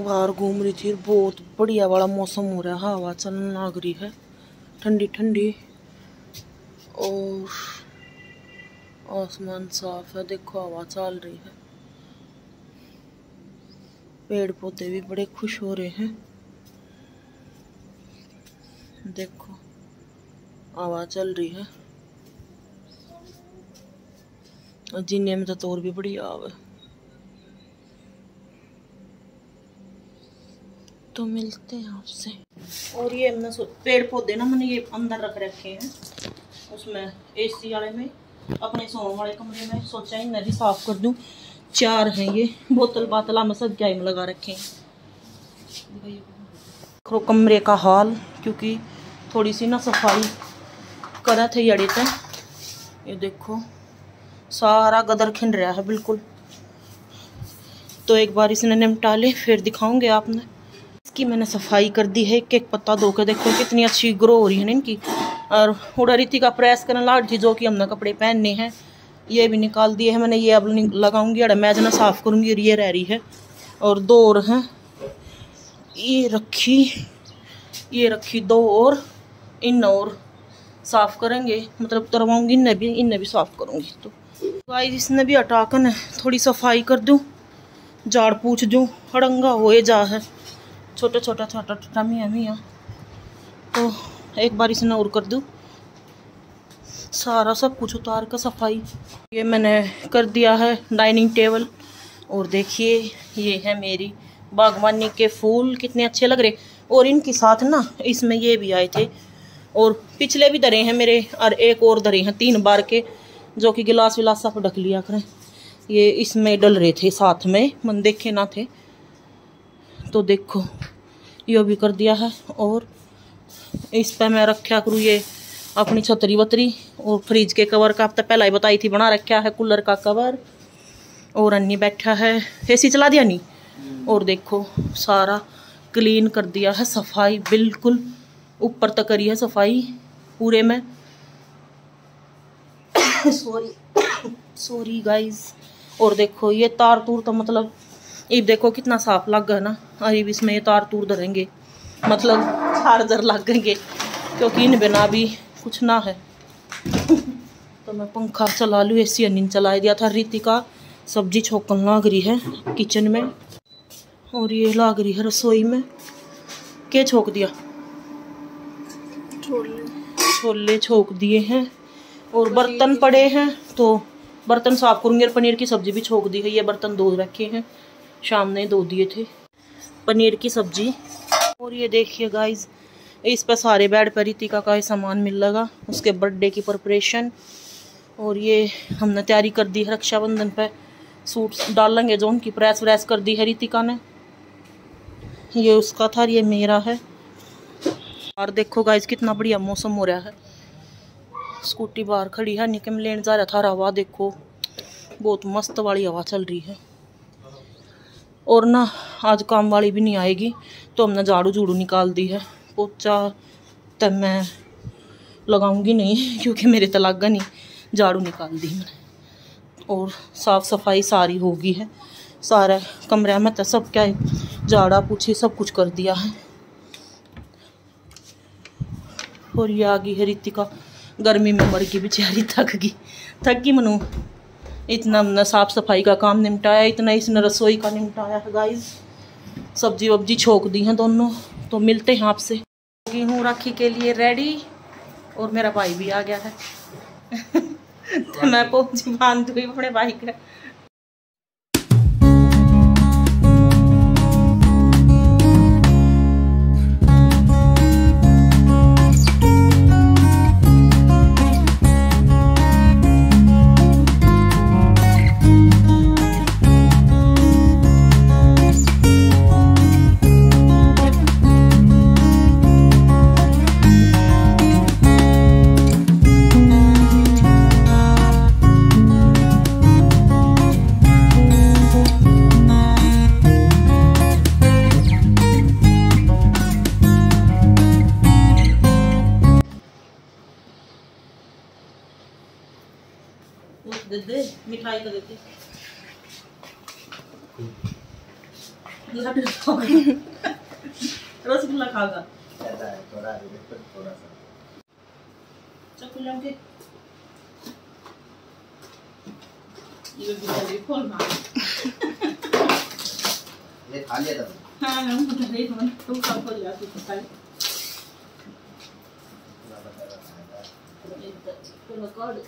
मैं बाहर घूम रही थी। बहुत बढ़िया वाला मौसम हो रहा है। हवा चल लग रही है। ठंडी ठंडी। और आसमान साफ़ है। देखो, हवा चल रही है। पेड़ पौधे भी बड़े खुश हो रहे हैं। देखो, हवा चल रही है। जीने में तो और भी बढ़िया आव तो मिलते हैं आपसे। और ये हमने पेड़ पौधे ना मैंने ये अंदर रख रखे हैं। उसमें एसी वाले में, अपने सोने वाले कमरे में। सोचा ही नदी साफ़ कर दूँ। चार हैं ये। बोतल बातला में सब में लगा रखे हैं। कमरे का हाल, क्योंकि थोड़ी सी ना सफ़ाई करा थे अड़े थे ये देखो, सारा गदर खिन रहा है बिल्कुल। तो एक बार इसने निपटा ले, फिर दिखाऊँगे आपने। इसकी मैंने सफ़ाई कर दी है एक एक पत्ता धो के देखो, कितनी अच्छी ग्रो हो रही है ना इनकी। और उड़ा रीति का प्रेस करने लाट थी जो कि हमने कपड़े पहनने हैं, ये भी निकाल दिए हैं मैंने, ये अब लगाऊँगी अड़ा मैं जना साफ़ करूँगी और ये रह रही है। और दो और हैं, ये रखी ये रखी दो और इन और साफ़ करेंगे मतलब तरवाऊँगी इन्हें भी इन्हें भी साफ़ करूँगी। तो गाइस इसने भी हटाकर थोड़ी सफ़ाई कर दूँ झाड़ पूछ दूँ, हड़ंगा हो जा है। छोटा छोटा छोटा छोटा मियाँ मियाँ। तो एक बार इसे और कर दूँ। सारा सब कुछ उतार कर सफ़ाई। ये मैंने कर दिया है डाइनिंग टेबल। और देखिए, ये है मेरी बागवानी के फूल। कितने अच्छे लग रहे। और इनके साथ ना, इसमें ये भी आए थे। और पिछले भी दरे हैं मेरे, और एक और दरे हैं तीन बार के, जो कि गिलास विलास सब ढक लिया करें। ये इसमें डल रहे थे साथ में, मन देखे ना थे। तो देखो, ये भी कर दिया है। और इस पर मैं रखा करूँ ये अपनी छतरी वतरी। और फ्रिज के कवर का तो पहला ही बताई थी, बना रखा है कूलर का कवर। और अन्नी बैठा है, एसी चला दिया नहीं और देखो, सारा क्लीन कर दिया है, सफ़ाई बिल्कुल ऊपर तक करी है सफ़ाई, पूरे में। सॉरी सॉरी गाइस और देखो, ये तार तूर तो मतलब ये देखो कितना साफ़ लग गया ना। अरे इसमें ये तार तूर धरेंगे। मतलब चार्जर लगेंगे क्योंकि इन बिना भी कुछ ना है। तो मैं पंखा चला लूँ एसी अनिन चला दिया था। रीति का सब्ज़ी छोकन लाग रही है किचन में। और ये लाग रही है रसोई में। क्या छोक दिया? छोले छोक दिए हैं। और बर्तन पड़े हैं तो बर्तन साफ़ करूँगी। और पनीर की सब्ज़ी भी छोक दी है। ये बर्तन दो रखे हैं। शाम ने दो दिए थे। पनीर की सब्ज़ी। और ये देखिए गाइज़ इस पर सारे बेड पर रितिका का सामान मिल लगा। उसके बर्थडे की प्रिपरेशन और ये हमने तैयारी कर दी है रक्षाबंधन पे। सूट डालेंगे जो उनकी प्रेस व्रेस कर दी है रितिका ने। ये उसका था, ये मेरा है। और देखो गाइज़ कितना बढ़िया मौसम हो रहा है। स्कूटी बाहर खड़ी है, निकम लेन जा रहा था, हवा देखो। बहुत मस्त वाली हवा चल रही है। और ना, आज काम वाली भी नहीं आएगी। तो हमने झाड़ू झूड़ू निकाल दी है। पोचा तो मैं लगाऊँगी नहीं, क्योंकि मेरे तो लगा नहीं। झाड़ू निकाल दी मैंने और साफ़ सफ़ाई सारी होगी है। सारा कमरा में तो सब क्या झाड़ा पूछी सब कुछ कर दिया है। और ये आ गई है रितिका। गर्मी में मर गई, बेचारी थक गई। थक गई मनु। इतना हमने साफ़ सफ़ाई का काम निपटाया इतना इसने रसोई का निपटाया। है गाइस सब्ज़ी वब्जी छोक दी हैं दोनों तो मिलते हैं आपसे। गेहूँ राखी के लिए रेडी और मेरा भाई भी आ गया है। तो मैं पहुँची बाँध हुई अपने भाई का। लेके ये भी जल्दी खोलना ये खा लिया था तुम? हाँ हम तो नहीं हम तुम सब खोल लिया तू तो खाली। तो लगा दे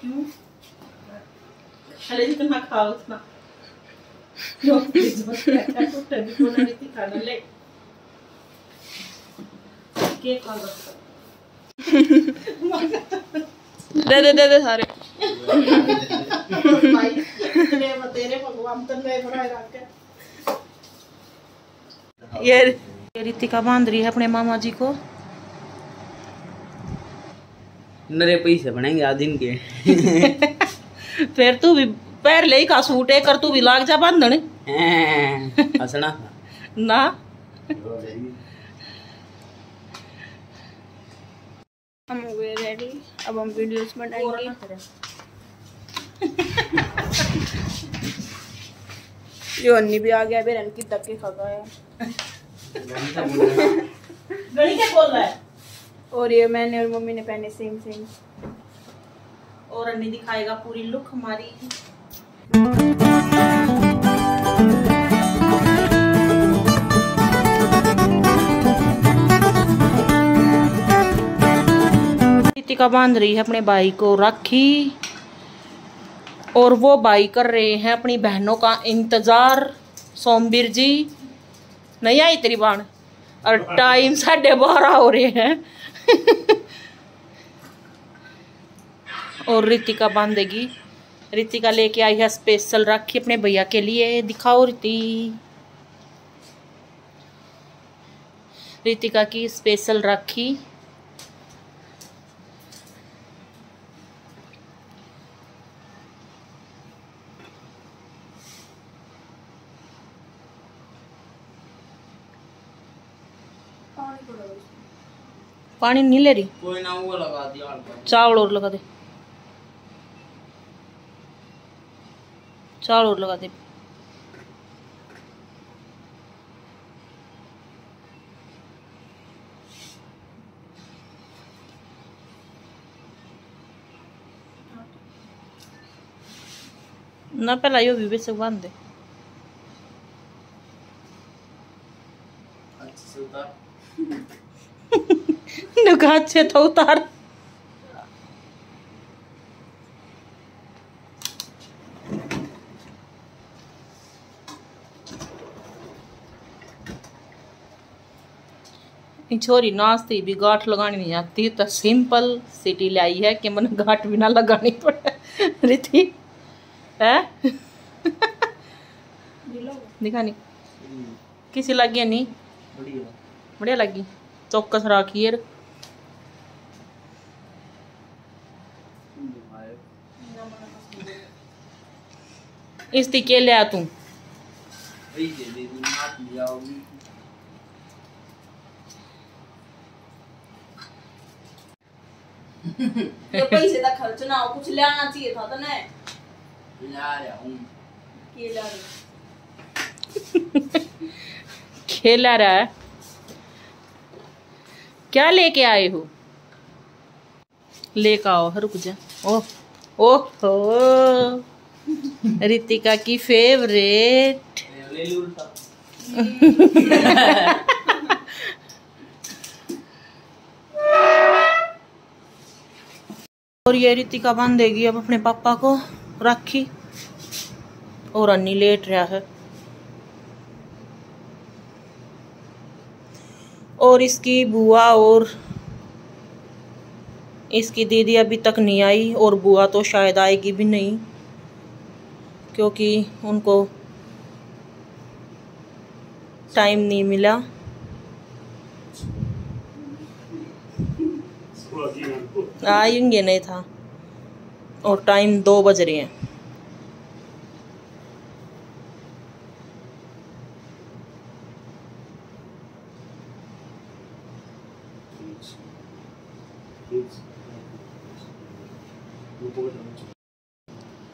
क्यों अरे जितना खाओ उतना क्यों प्लीज़ मत क्या तो तभी को नहीं खाना ले दे दे दे दे सारे। ये ये रितिका बाँध रही है अपने मामा जी को। नरे पैसे बनेंगे आज दिन के। फिर तू भी पैर ले का सूट है कर तू भी लाग जा बांधने हंसना। ना रो रही। हम हो गए रेडी अब हम वीडियोस बनाएँगे. यो अन्नी भी आ गया बेरन की धक्के खा गया. गणी क्या बोल रहा है? और ये मैंने और मम्मी ने पहने सेम सेम और अन्नी दिखाएगा पूरी लुक हमारी. रितिका बाँध रही है अपने भाई को, राखी। और वो भाई कर रहे हैं अपनी बहनों का इंतज़ार। सोमवीर जी, नहीं आई तेरी बाण? और टाइम साढ़े बारह हो रहे हैं। और रितिका बांधेगी। रितिका लेके आई है स्पेशल राखी अपने भैया के लिए। दिखाओ रिति। रितिका की स्पेशल राखी। पानी नहीं ले रही। कोई ना वो लगा दिया चावल और लगा दे। चावल और लगा दे। ना पहला यो भी बेसक बाँध दे। अच्छे से उतार नुका अच्छे तो उतार। छोरी नाचती भी गांठ लगानी नहीं आती तो सिंपल सिटी लाई है कि मन गांठ भी ना लगानी पड़े। रिति है? दिखानी किसी लगी नहीं? बढ़िया। बढ़िया लगी। चौकस राखी इस ती के लिया तू पैसे ये का खर्च ना हो कुछ लेना चाहिए था तो नहीं ला रहा हूँ। के ला रही खेला रहा है। क्या लेके आए हो? लेके आओ रुक जा। ओ ओहो। रितिका की फेवरेट। और ये रितिका बन बांधेगी अब अपने पापा को, राखी। और अन्नी लेट रहा है। और इसकी बुआ और इसकी दीदी अभी तक नहीं आई, और बुआ तो शायद आएगी भी नहीं। क्योंकि उनको टाइम नहीं मिला। आएँगे नहीं था। और टाइम दो बज रहे हैं।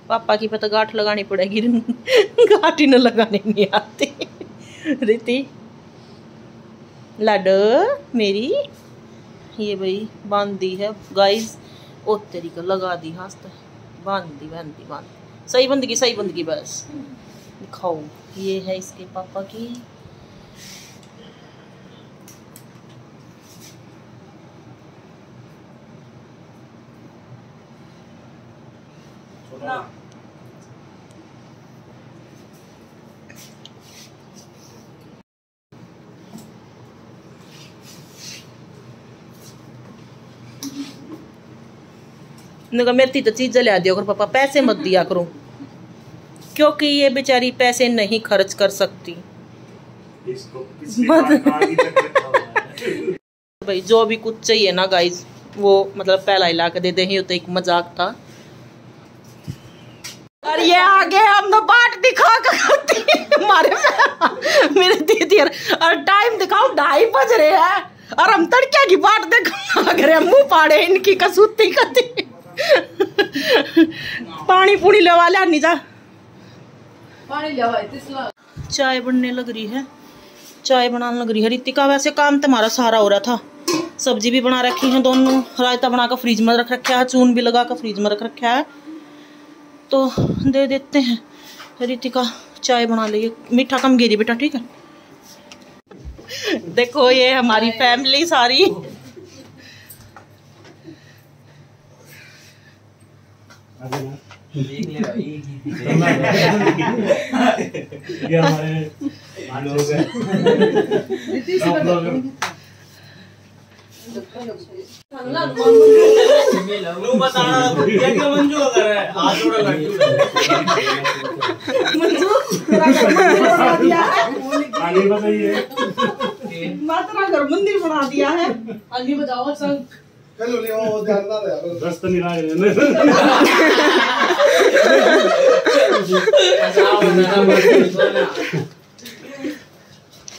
पापा की पता गांठ लगानी पड़ेगी। गांठ ही न लगाने नहीं आती। रीति, लाडो, मेरी, ये भाई बाँध है। गाइस ओ तेरी का लगा दी हंसता। बाँध बाँध बाँध। सही बंदगी सही बंदगी बस। दिखाओ, ये है इसके पापा की। ना इन्होंने कहा मेरी तो चीज़ें लिया दिया करो पापा पैसे मत दिया करो। क्योंकि ये बेचारी पैसे नहीं खर्च कर सकती। भाई जो भी कुछ चाहिए ना गाइज़ वो मतलब पहला ही ला के दे दे ही तो एक मज़ाक था। और ये आगे हम तो बाट दिखा कर करती हमारे मेरे दीदी और, टाइम दिखाओ ढाई बज रहे हैं और हम तड़किया की बाट देखो अगर मुँह पाड़े इनकी कसूती करती। पानी पूनी लेवा लिया नीचा चाय बनने लग रही है। चाय बनाने लग रही है रितिका। वैसे काम तुम्हारा सारा हो रहा था। सब्ज़ी भी बना रखी है दोनों। रायता बना कर फ्रिज में रख रखा है चून भी लगा कर फ्रिज में रख रखा है। तो दे देते हैं। रितिका चाय बना लीजिए मीठा कम गिरी बेटा ठीक है? देखो ये हमारी फैमिली सारी देख ले भाई ये हमारे लोग हैं तू बताना क्या क्या मंजू कर रहा है हाथ जोड़ा आगे बताइए मात्रा घर मंदिर बना दिया है। दस्त नहीं रहा है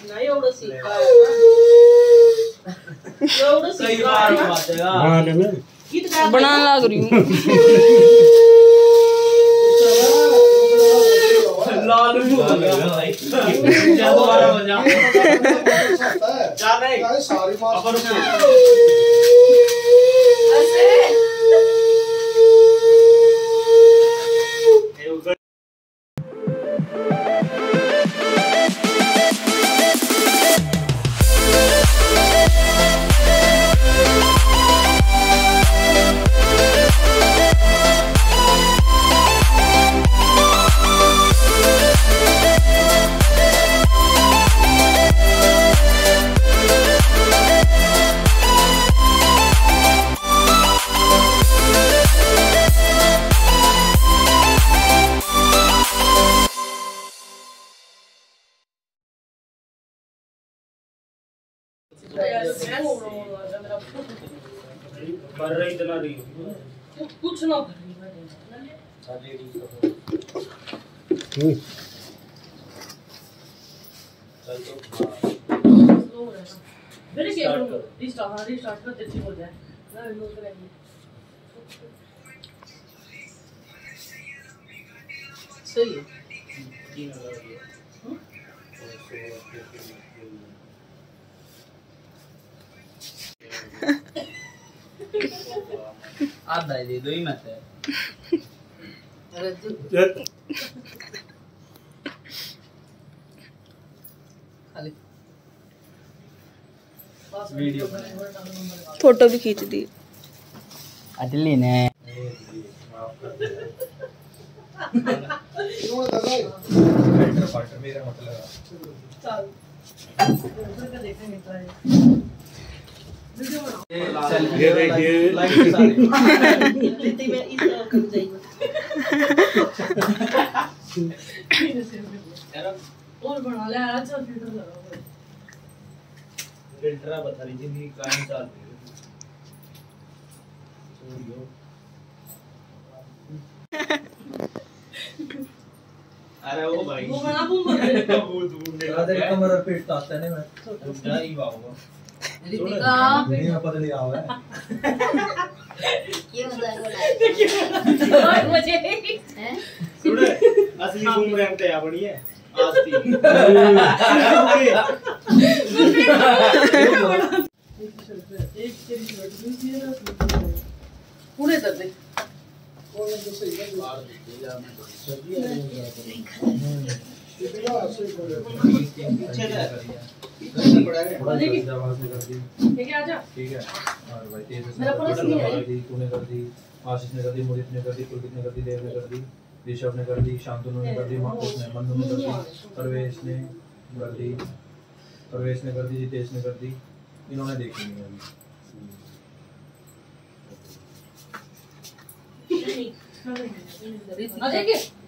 नाही एवढं शिका एवढं कई शिका बार बात है बना लेना किती काय बनाने लग रही हूँ लाल हो गया भाई जा दोबारा बजा जा नहीं मेरे क्या करूँ रिस्टार्ट हाँ रिस्टार्ट कर देती हो जाए ना लो करेंगे सही है आधा दे दो ही मत। है वीडियो फ़ोटो भी खींच दी। अटली ने। ये देखिए। और बना ले अच्छा फ़िल्टर लगा फिल्टरा बता रही ज़िंदगी कहानी चल रही है अरे वो भाई वो बना बूम बना वो ढूँढने का कमर पे टाता नहीं मैं ढूंढा ही बाबू रितिका दुनिया पतली आओ है। ये मज़ाक और मुझे हैं सुन असली घूम रहे हम तो बड़ी है आस्ती पूरे कर दे ठीक है आजा ठीक है और भाई तेज से मेरा पर्स नहीं है। तूने कर दी आशीष ने कर दी मुदित ने कर दी पुलकित ने कर दी देव ने कर दी ऋषभ ने कर दी शांतनु ने कर दी माकुस ने मनु ने कर दी परवेश ने कर दी परवेश ने कर दी जितेश ने कर दी इन्होंने देखी नहीं अभी आ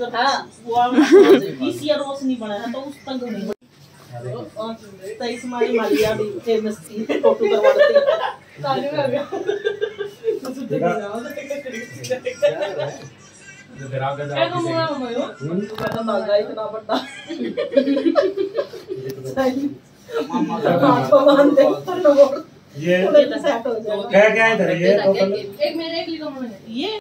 जब वो इस ईयर रोशनी बनाया तो उस तक नहीं तेईस मारी मालिया भी फ़ेमस थी फ़ोटो करवा देती काजू आ गया इतना बड़ा ये सेट हो जाएगा क्या क्या है इधर ये तो एक मेरे एक लिखा ये